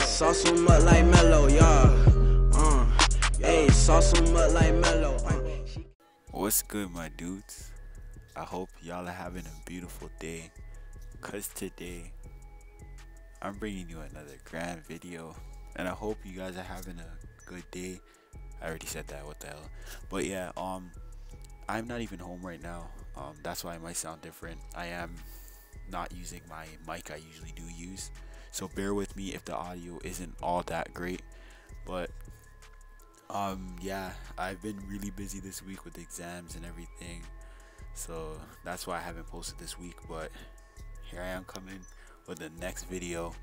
Saw so much like Mellow. Uh, saw so much like Mellow. What's good, my dudes? I hope y'all are having a beautiful day. Cause today, I'm bringing you another grand video. And I hope you guys are having a good day. I already said that, what the hell. But yeah, um, I'm not even home right now. Um, that's why I might sound different. I am not using my mic I usually do use. So bear with me if the audio isn't all that great. But um yeah, I've been really busy this week with exams and everything. So that's why I haven't posted this week, but here I am coming with the next video.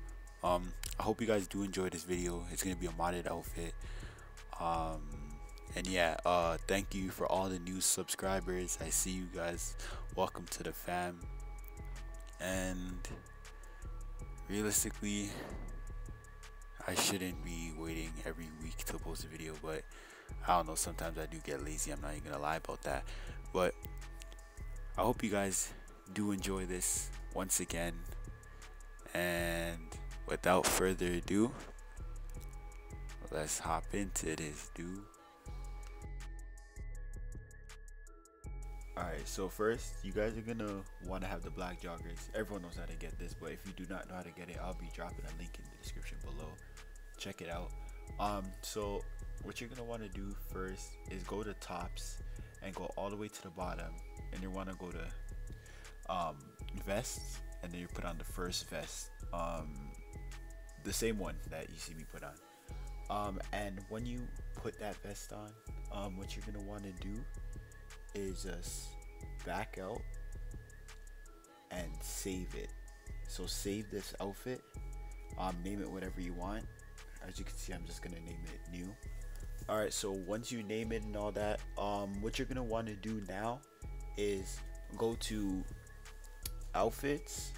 Um I hope you guys do enjoy this video. It's going to be a modded outfit. Um and yeah, uh thank you for all the new subscribers. I see you guys. Welcome to the fam and realistically I shouldn't be waiting every week to post a video but I don't know sometimes I do get lazy I'm not even gonna lie about that. But I hope you guys do enjoy this once again and without further ado let's hop into this dude Alright, so first, you guys are gonna want to have the black joggers. Everyone knows how to get this, but if you do not know how to get it, I'll be dropping a link in the description below. Check it out. Um, so what you're gonna want to do first is go to tops and go all the way to the bottom, and you want to go to um, vests, and then you put on the first vest, um, the same one that you see me put on. Um, and when you put that vest on, um, what you're gonna want to do is just back out and save it. So save this outfit, um, name it whatever you want. As you can see, I'm just gonna name it new. All right, so once you name it and all that, um, what you're gonna want to do now is go to outfits.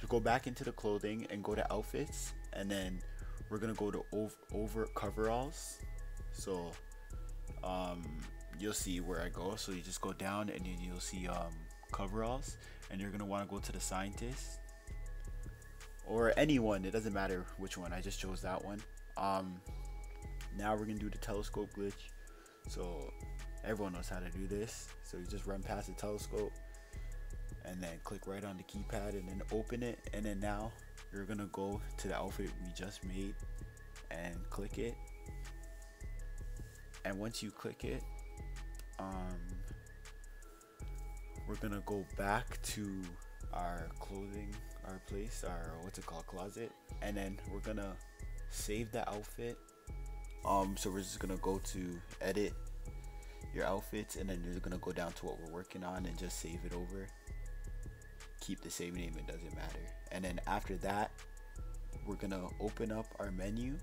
So go back into the clothing and go to outfits, and then we're gonna go to over, over coveralls. So, um, you'll see where I go. So you just go down and then you'll see um, coveralls, and you're gonna want to go to the scientist or anyone. It doesn't matter which one. I just chose that one. Um, now we're gonna do the telescope glitch. So everyone knows how to do this. So you just run past the telescope and then click right on the keypad and then open it. And then now you're gonna go to the outfit we just made and click it. And once you click it, um, we're gonna go back to our clothing our place our what's it called closet and then we're gonna save the outfit. Um so we're just gonna go to edit your outfits and then you're gonna go down to what we're working on and just save it over. Keep the same name it doesn't matter. And then after that we're gonna open up our menu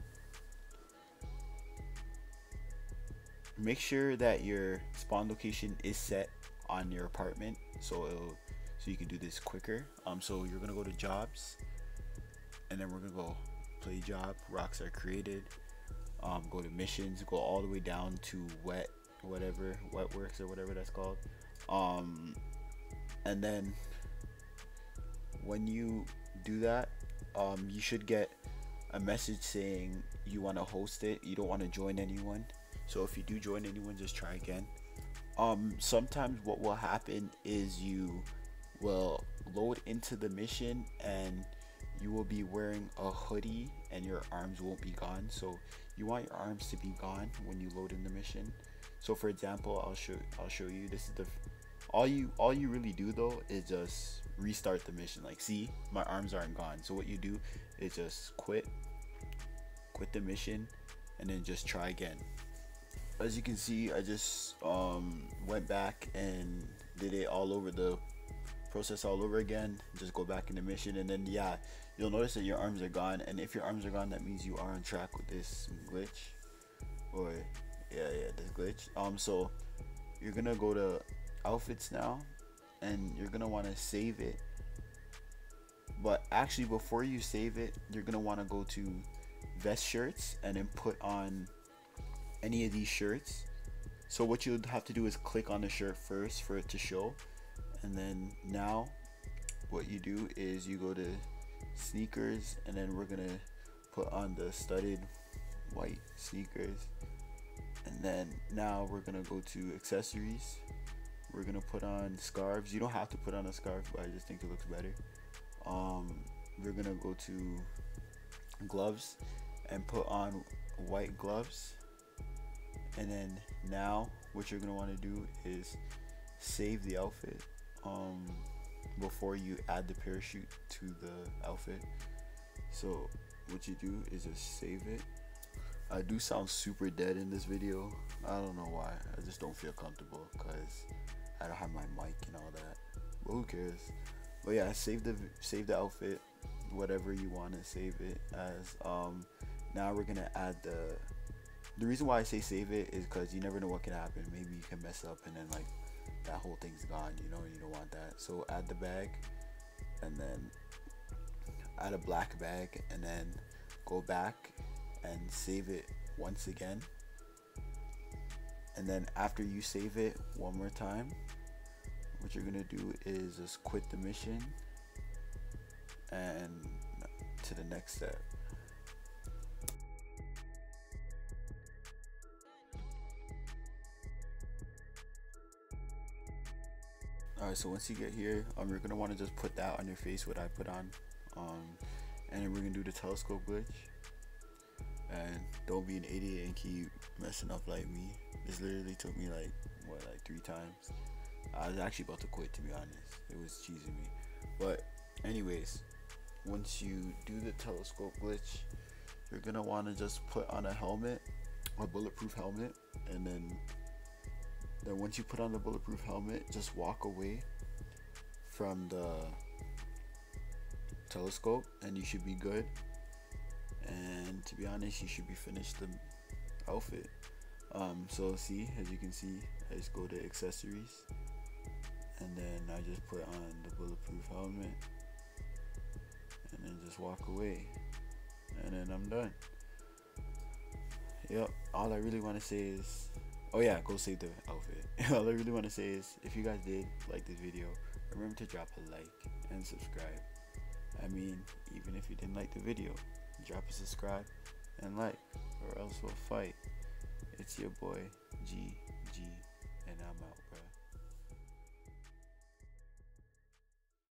make sure that your spawn location is set on your apartment so it'll so you can do this quicker. Um so you're gonna go to jobs and then we're gonna go play job Rockstar created um go to missions go all the way down to wet whatever wet works or whatever that's called. Um and then when you do that um you should get a message saying you want to host it. You don't want to join anyone so if you do join anyone just try again. Um sometimes what will happen is you will load into the mission and you will be wearing a hoodie and your arms won't be gone. So you want your arms to be gone when you load in the mission. So for example i'll show i'll show you this is the all you all you really do though is just restart the mission. Like see my arms aren't gone. So what you do is just quit quit the mission and then just try again as you can see I just um, went back and did it all over the process all over again. Just go back in the mission and then yeah you'll notice that your arms are gone. And if your arms are gone that means you are on track with this glitch. Or yeah yeah this glitch. Um so you're gonna go to outfits now and you're gonna want to save it. But actually before you save it you're gonna want to go to vest shirts and then put on any of these shirts so what you'll have to do is click on the shirt first for it to show and then now what you do is you go to sneakers and then we're gonna put on the studded white sneakers. And then now we're gonna go to accessories. We're gonna put on scarves. You don't have to put on a scarf, but I just think it looks better. Um, we're gonna go to gloves and put on white gloves. And then now what you're gonna want to do is save the outfit um, before you add the parachute to the outfit. So what you do is just save it. I do sound super dead in this video. I don't know why. I just don't feel comfortable because I don't have my mic and all that. But who cares? But yeah, save the save the outfit, whatever you want to save it as. Um, now we're gonna add the. The reason why I say save it is because you never know what can happen. Maybe you can mess up and then like that whole thing's gone. You know, you don't want that. So add the bag, and then add a black bag, and then go back and save it once again. And then after you save it one more time, what you're gonna do is just quit the mission and to the next step. Alright, so once you get here, um, you're gonna want to just put that on your face, what I put on, um, and then we're gonna do the telescope glitch. And don't be an idiot and keep messing up like me. This literally took me like what, like three times. I was actually about to quit to be honest. It was cheesing me. But anyways, once you do the telescope glitch, you're gonna want to just put on a helmet, a bulletproof helmet, and then then once you put on the bulletproof helmet, just walk away from the telescope and you should be good. And to be honest, you should be finished the outfit. Um, so see, as you can see, I just go to accessories and then I just put on the bulletproof helmet and then just walk away and then I'm done. Yep, all I really want to say is Oh yeah, go save the outfit. All I really want to say is, if you guys did like this video, remember to drop a like and subscribe. I mean, even if you didn't like the video, drop a subscribe and like, or else we'll fight. It's your boy G G, and I'm out, bruh.